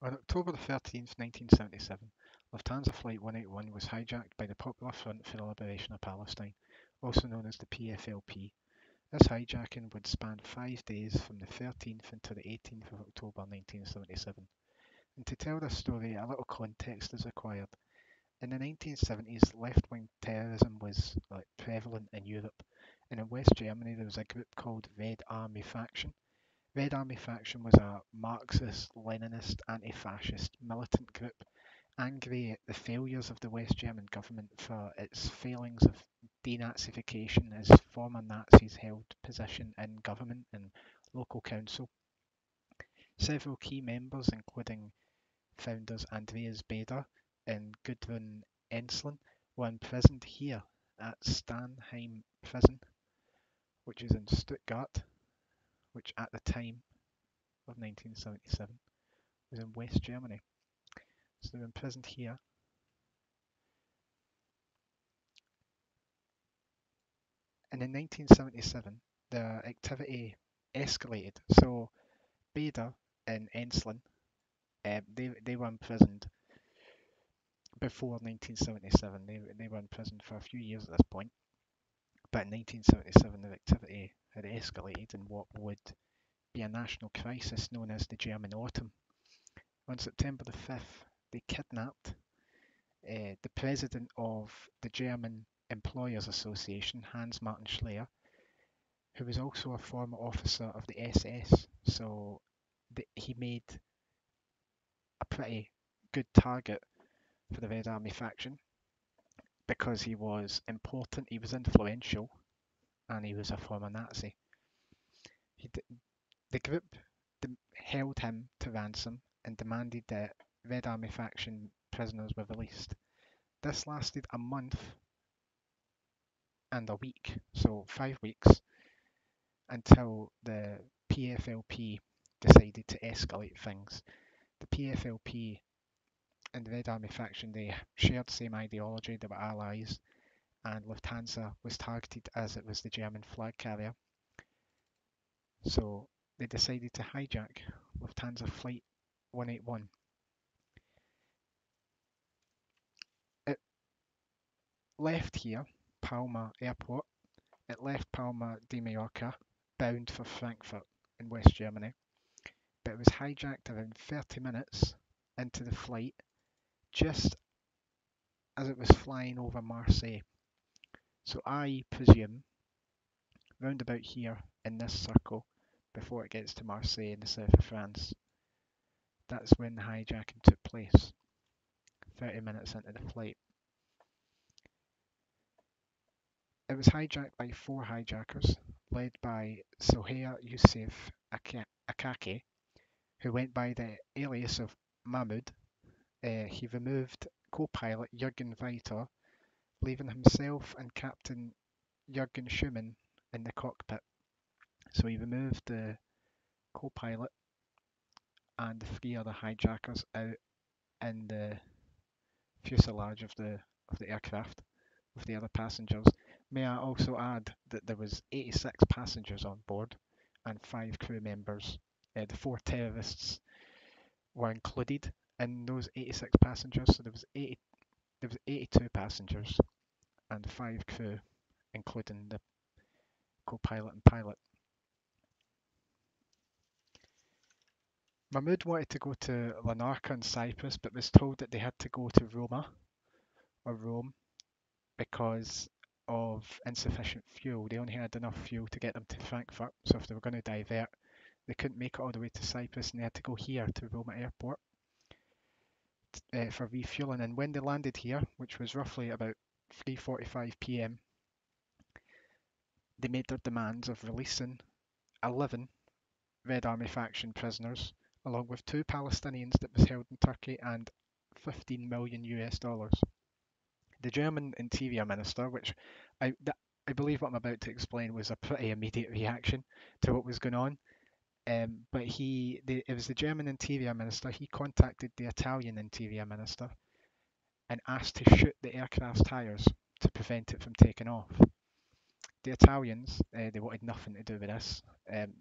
On October 13, 1977, Lufthansa Flight 181 was hijacked by the Popular Front for the Liberation of Palestine, also known as the PFLP. This hijacking would span five days from the 13th until the 18th of October 1977. And to tell this story, a little context is required. In the 1970s, left-wing terrorism was like, prevalent in Europe, and in West Germany there was a group called Red Army Faction, Red Army faction was a Marxist, Leninist, anti-fascist militant group angry at the failures of the West German government for its failings of denazification as former Nazis held position in government and local council. Several key members, including founders Andreas Baader and Gudrun Ensslin, were imprisoned here at Stammheim Prison, which is in Stuttgart, which at the time of 1977 was in West Germany. So they were imprisoned here. And in 1977, the activity escalated. So Baader and Ensslin, um, they, they were imprisoned before 1977. They, they were imprisoned for a few years at this point. But in 1977, the activity had escalated in what would be a national crisis known as the German Autumn. On September the 5th, they kidnapped uh, the president of the German Employers Association, Hans Martin Schleyer, who was also a former officer of the SS. So he made a pretty good target for the Red Army faction because he was important, he was influential, and he was a former Nazi. He, the group held him to ransom and demanded that Red Army faction prisoners were released. This lasted a month and a week, so five weeks, until the PFLP decided to escalate things. The PFLP and the Red Army faction, they shared the same ideology, they were allies, and Lufthansa was targeted as it was the German flag carrier. So they decided to hijack Lufthansa Flight 181. It left here, Palma Airport. It left Palma de Mallorca, bound for Frankfurt in West Germany. But it was hijacked around 30 minutes into the flight just as it was flying over Marseille. So I presume, round about here in this circle, before it gets to Marseille in the south of France, that's when the hijacking took place, 30 minutes into the flight. It was hijacked by four hijackers, led by Sohail Youssef Akaki, who went by the alias of Mahmoud he removed co-pilot Jürgen Vietor, leaving himself and Captain Jürgen Schumann in the cockpit. So he removed the co-pilot and the three other hijackers out in the fuselage of the of the aircraft with the other passengers. May I also add that there was 86 passengers on board and five crew members. Uh, the four terrorists were included in those 86 passengers, so there was 80, there was 82 passengers and five crew, including the co-pilot and pilot. Mahmoud wanted to go to Larnaca in Cyprus, but was told that they had to go to Roma or Rome because of insufficient fuel. They only had enough fuel to get them to Frankfurt, so if they were going to divert, they couldn't make it all the way to Cyprus and they had to go here to Roma Airport uh, for refueling. And when they landed here, which was roughly about 3:45 p.m., they made their demands of releasing 11 Red Army faction prisoners, along with two Palestinians that was held in Turkey and 15 million US dollars. The German Interior Minister, which I, I believe what I'm about to explain was a pretty immediate reaction to what was going on, um, but he, the, it was the German Interior Minister. He contacted the Italian Interior Minister and asked to shoot the aircraft's tires to prevent it from taking off. The Italians, uh, they wanted nothing to do with this. Um,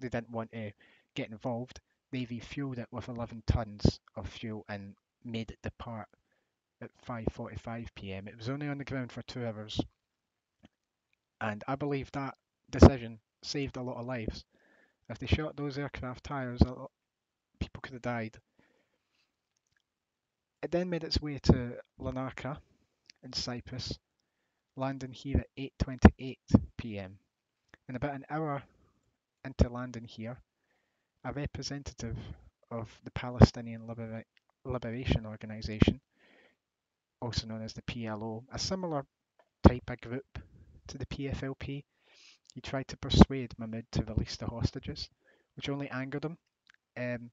they didn't want to get involved. they refueled it with 11 tons of fuel and made it depart at 5:45 p.m. It was only on the ground for two hours, and I believe that decision saved a lot of lives. If they shot those aircraft tires, a lot, people could have died. It then made its way to Larnaca in Cyprus, landing here at 8:28 p.m. And about an hour into landing here, a representative of the Palestinian Libera- Liberation Organization, also known as the PLO, a similar type of group to the PFLP, he tried to persuade Mahmoud to release the hostages, which only angered him. Um,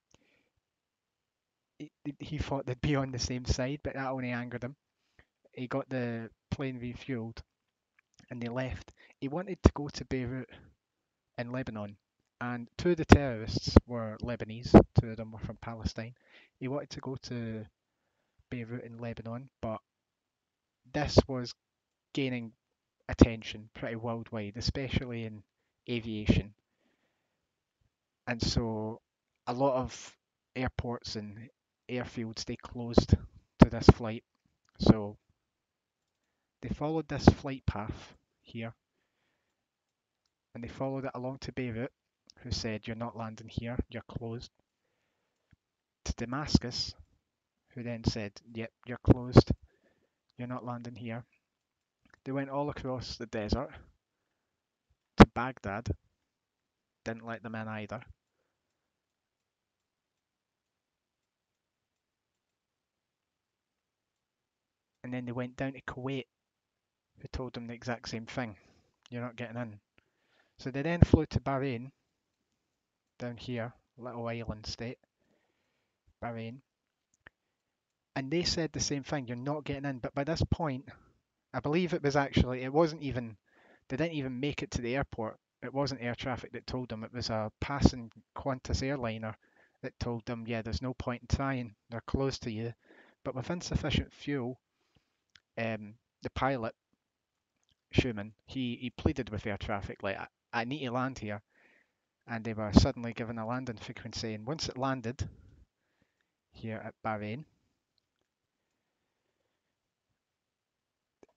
he, he thought they'd be on the same side, but that only angered him. He got the plane refueled and they left. He wanted to go to Beirut in Lebanon, and two of the terrorists were Lebanese, two of them were from Palestine. He wanted to go to Beirut in Lebanon, but this was gaining attention pretty worldwide, especially in aviation. And so a lot of airports and airfields they closed to this flight. So they followed this flight path here and they followed it along to Beirut, who said, You're not landing here, you're closed. To Damascus, who then said, Yep, you're closed, you're not landing here. They went all across the desert to Baghdad, didn't let them in either. And then they went down to Kuwait, who told them the exact same thing. You're not getting in. So they then flew to Bahrain, down here, little island state, Bahrain, and they said the same thing. You're not getting in. But by this point, I believe it was actually it wasn't even they didn't even make it to the airport. It wasn't air traffic that told them. It was a passing Qantas airliner that told them, yeah, there's no point in trying. They're close to you. But with insufficient fuel, um, the pilot, Schumann, he, he pleaded with air traffic, like, I need to land here. And they were suddenly given a landing frequency. And once it landed here at Bahrain,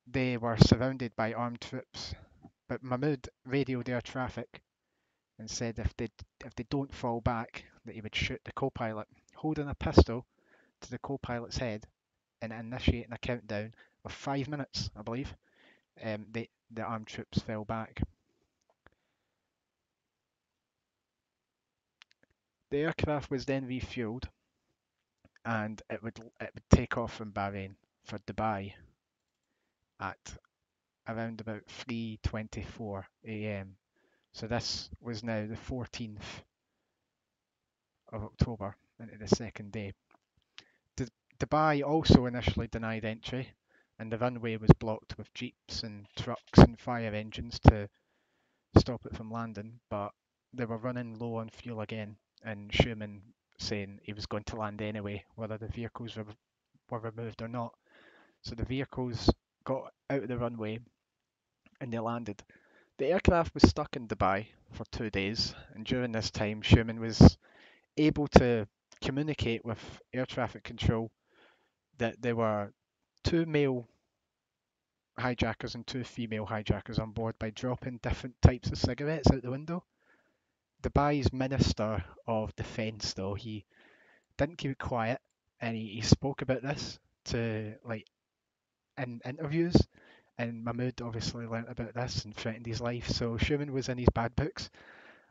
they were surrounded by armed troops. But Mahmoud radioed air traffic and said if they if they don't fall back, that he would shoot the co-pilot, holding a pistol to the co-pilot's head and initiating a countdown of five minutes, I believe. Um, they, the armed troops fell back. The aircraft was then refueled and it would it would take off from Bahrain for Dubai at around about 3:24 a.m. So this was now the 14th of October into the second day. D- Dubai also initially denied entry and the runway was blocked with jeeps and trucks and fire engines to stop it from landing, but they were running low on fuel again and Schumann saying he was going to land anyway, whether the vehicles were, were removed or not. So the vehicles got out of the runway and they landed. The aircraft was stuck in Dubai for two days, and during this time, Schumann was able to communicate with air traffic control that there were two male hijackers and two female hijackers on board by dropping different types of cigarettes out the window. Dubai's Minister of Defence, though, he didn't keep it quiet and he, he spoke about this to like in interviews. And Mahmoud obviously learnt about this and threatened his life. So Schumann was in his bad books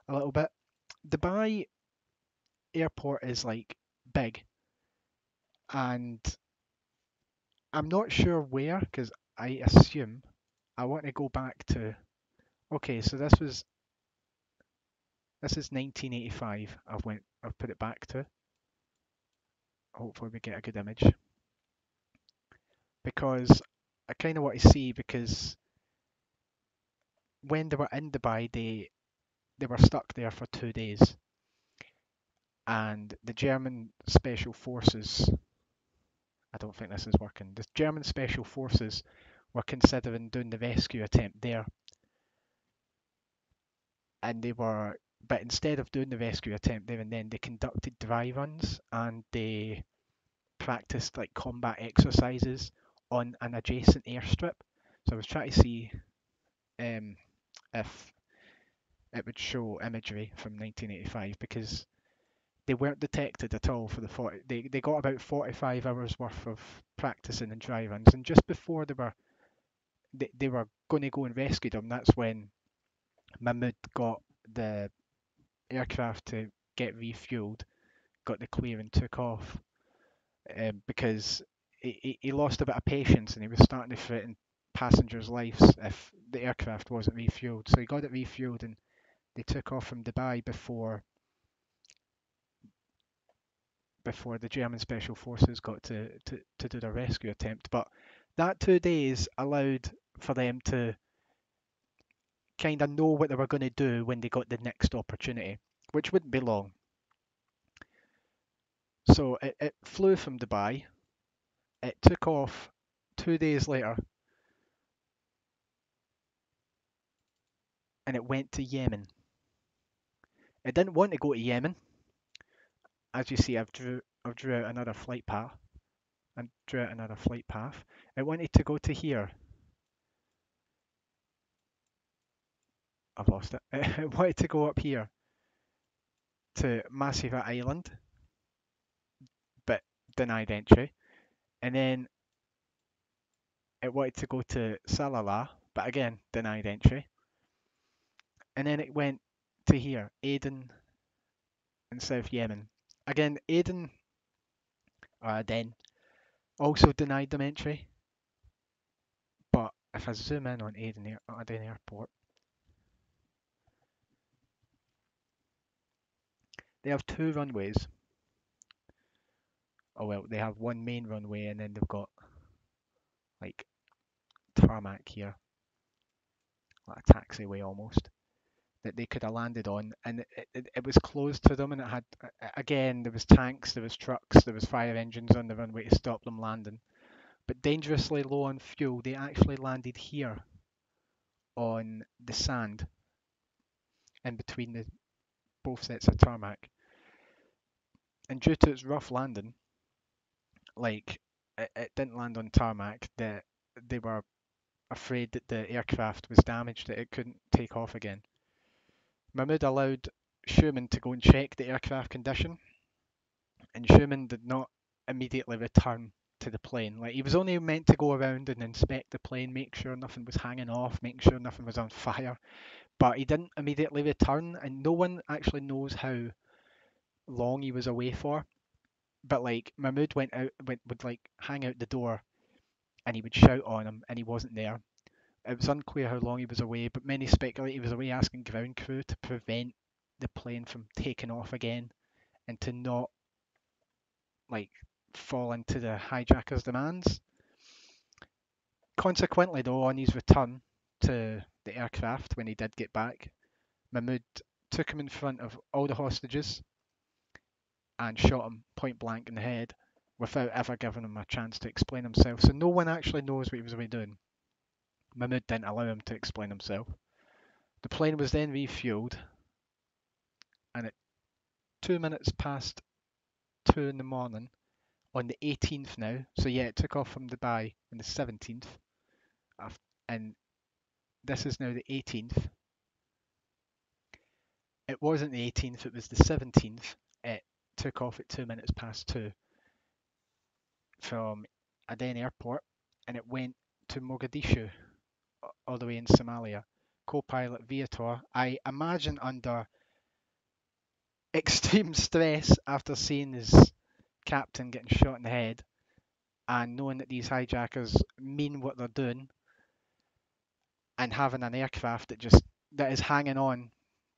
a little bit. Dubai airport is like big, and I'm not sure where because I assume I want to go back to. Okay, so this was this is 1985. I've went. I've put it back to. Hopefully we get a good image. Because I kind of want to see because when they were in Dubai, they they were stuck there for two days, and the German special forces. I don't think this is working. The German special forces were considering doing the rescue attempt there, and they were but instead of doing the rescue attempt there and then, they conducted dry runs and they practiced like combat exercises on an adjacent airstrip. So I was trying to see um, if it would show imagery from 1985 because they weren't detected at all for the 40 they, they got about 45 hours worth of practicing and dry runs and just before they were they, they were going to go and rescue them that's when Mahmoud got the aircraft to get refueled got the clear and took off um, because he, he lost a bit of patience and he was starting to threaten passengers' lives if the aircraft wasn't refueled. So he got it refueled and they took off from Dubai before before the German special forces got to, to, to do their rescue attempt. But that two days allowed for them to kind of know what they were going to do when they got the next opportunity, which wouldn't be long. So it, it flew from Dubai. It took off two days later and it went to Yemen. It didn't want to go to Yemen. As you see, I've drew I've drew out another flight path and drew out another flight path. It wanted to go to here. I've lost it. It wanted to go up here to Masirah Island, but denied entry. And then it wanted to go to Salalah, but again denied entry. And then it went to here, Aden in South Yemen. Again, Aden, uh, then also denied them entry. But if I zoom in on Aden, Air, Aden Airport, they have two runways. Oh well, they have one main runway and then they've got like tarmac here, like a taxiway almost that they could have landed on, and it, it, it, was closed to them, and it had again there was tanks, there was trucks, there was fire engines on the runway to stop them landing. But dangerously low on fuel, they actually landed here on the sand in between the both sets of tarmac. And due to its rough landing, like it, it didn't land on tarmac, that they were afraid that the aircraft was damaged, that it couldn't take off again. Mahmoud allowed Schumann to go and check the aircraft condition, and Schumann did not immediately return to the plane. Like he was only meant to go around and inspect the plane, make sure nothing was hanging off, make sure nothing was on fire. But he didn't immediately return, and no one actually knows how long he was away for. But like Mahmoud went out, went would like hang out the door, and he would shout on him, and he wasn't there. It was unclear how long he was away, but many speculate he was away asking ground crew to prevent the plane from taking off again and to not like fall into the hijackers' demands. Consequently, though, on his return to the aircraft when he did get back, Mahmoud took him in front of all the hostages and shot him point blank in the head without ever giving him a chance to explain himself. So no one actually knows what he was doing. Mahmoud didn't allow him to explain himself. The plane was then refueled, and at two minutes past two in the morning, on the 18th now, so yeah, it took off from Dubai on the 17th, and this is now the 18th. It wasn't the 18th, it was the 17th. Took off at two minutes past two from Aden Airport, and it went to Mogadishu all the way in Somalia. Co-pilot Vietor, I imagine under extreme stress after seeing his captain getting shot in the head and knowing that these hijackers mean what they're doing and having an aircraft that just that is hanging on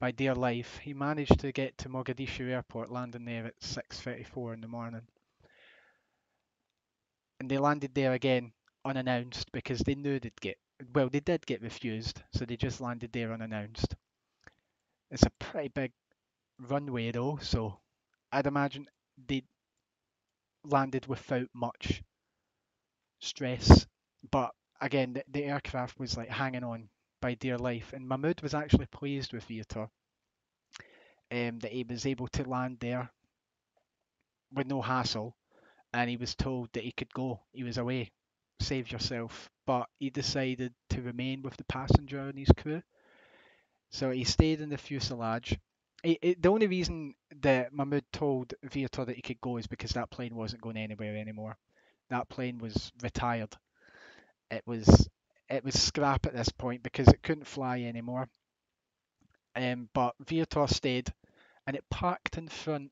by dear life, he managed to get to Mogadishu airport, landing there at 6:34 in the morning. And they landed there again unannounced because they knew they'd get well, they did get refused, so they just landed there unannounced. It's a pretty big runway though, so I'd imagine they landed without much stress. But again, the, the aircraft was like hanging on by dear life, and Mahmoud was actually pleased with Vietor um, that he was able to land there with no hassle, and he was told that he could go. He was away, save yourself. But he decided to remain with the passenger and his crew. So he stayed in the fuselage. He, he- the only reason that Mahmoud told Vietor that he could go is because that plane wasn't going anywhere anymore. That plane was retired. It was it was scrap at this point because it couldn't fly anymore. Um, but Vietor stayed, and it parked in front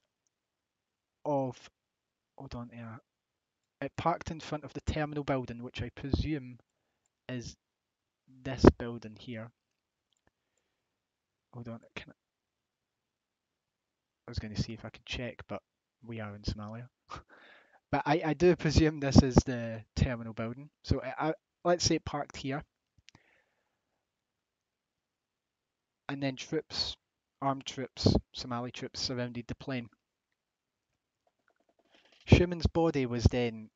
of. Hold on here. It parked in front of the terminal building, which I presume is this building here. Hold on, can I, I was going to see if I could check, but we are in Somalia. but I, I do presume this is the terminal building. So I, I, let's say it parked here. And then troops, armed troops, Somali troops surrounded the plane. Schumann's body was then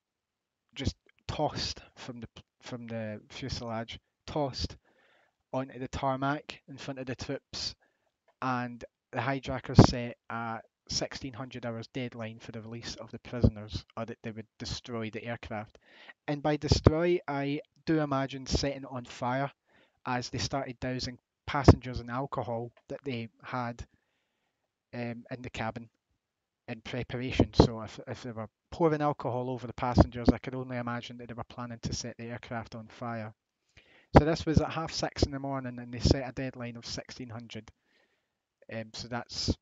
just tossed from the from the fuselage, tossed onto the tarmac in front of the troops, and the hijackers set a 1600 hours deadline for the release of the prisoners, or that they would destroy the aircraft. And by destroy, I do imagine setting on fire as they started dousing passengers in alcohol that they had um, in the cabin in preparation. So if, if they were pouring alcohol over the passengers, I could only imagine that they were planning to set the aircraft on fire. So this was at half six in the morning, and they set a deadline of 1600. Um, so that's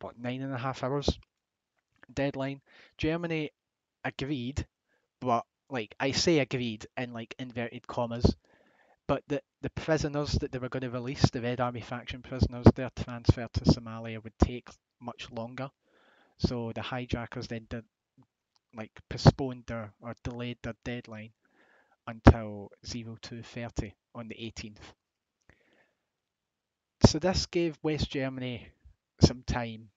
what nine and a half hours deadline. Germany agreed, but like I say agreed in like inverted commas. But the the prisoners that they were going to release, the Red Army faction prisoners, their transfer to Somalia would take much longer. So the hijackers then did like postponed their or delayed their deadline until 0230 on the 18th. So this gave West Germany some time.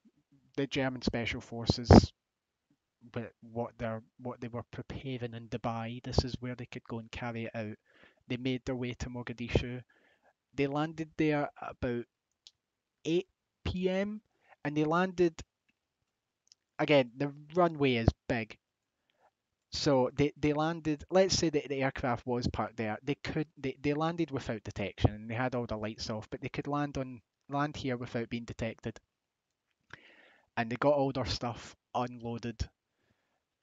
The German special forces, what they're what they were preparing in Dubai, this is where they could go and carry it out. They made their way to Mogadishu. They landed there about 8 p.m. and they landed again. The runway is big, so they, they landed. Let's say that the aircraft was parked there. They could they, they landed without detection and they had all the lights off, but they could land on land here without being detected. And they got all their stuff unloaded,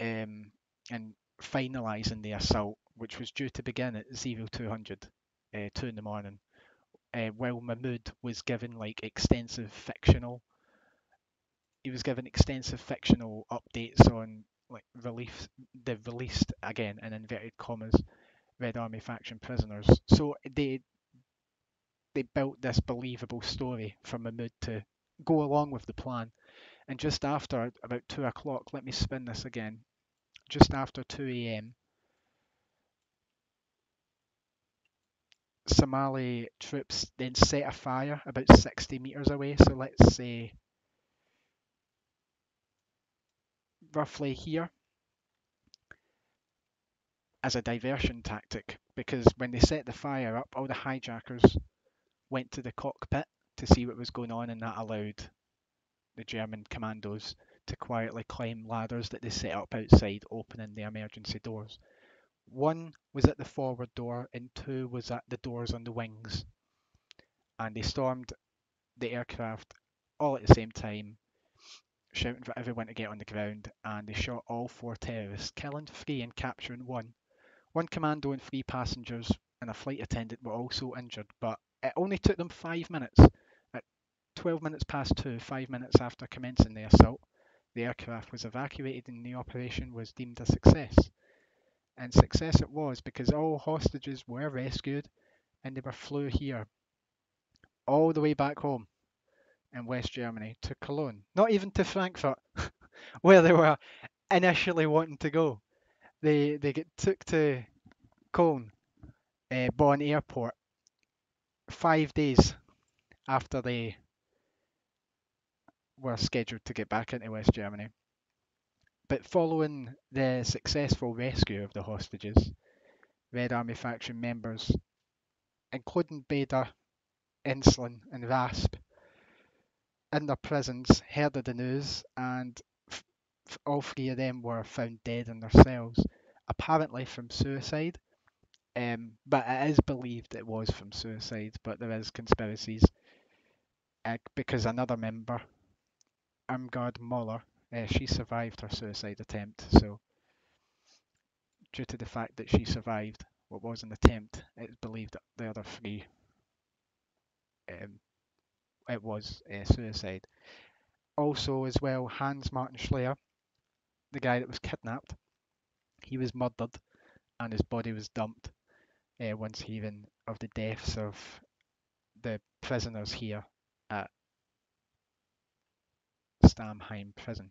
um, and finalising the assault, which was due to begin at 0200, uh, two in the morning. Uh, while Mahmoud was given like extensive fictional, he was given extensive fictional updates on like relief the released again in inverted commas Red Army faction prisoners. So they they built this believable story for Mahmoud to go along with the plan. And just after about two o'clock, let me spin this again. Just after 2 a.m., Somali troops then set a fire about 60 meters away. So let's say roughly here as a diversion tactic because when they set the fire up, all the hijackers went to the cockpit to see what was going on, and that allowed the German commandos to quietly climb ladders that they set up outside, opening the emergency doors. One was at the forward door, and two was at the doors on the wings. And they stormed the aircraft all at the same time, shouting for everyone to get on the ground, and they shot all four terrorists, killing three and capturing one. One commando and three passengers and a flight attendant were also injured, but it only took them five minutes. At 12 minutes past two, five minutes after commencing the assault, the aircraft was evacuated and the operation was deemed a success. And success it was because all hostages were rescued and they were flew here all the way back home in West Germany to Cologne, not even to Frankfurt, where they were initially wanting to go. They they get took to Cologne, uh, Bonn Airport, five days after they were scheduled to get back into West Germany. But following the successful rescue of the hostages, Red Army faction members, including Baader, Ensslin, and Rasp, in their prisons heard of the news and f- all three of them were found dead in their cells, apparently from suicide. Um, but it is believed it was from suicide, but there is conspiracies uh, because another member, Irmgard Muller, uh, she survived her suicide attempt. So, due to the fact that she survived what was an attempt, it's believed that the other three, um, it was uh, suicide. Also, as well, Hans Martin Schleyer, the guy that was kidnapped, he was murdered, and his body was dumped. Uh, once hearing of the deaths of the prisoners here Stammheim prison.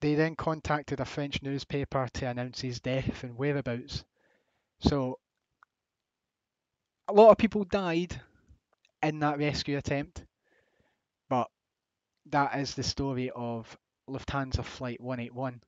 They then contacted a French newspaper to announce his death and whereabouts. So, a lot of people died in that rescue attempt, but that is the story of Lufthansa Flight 181.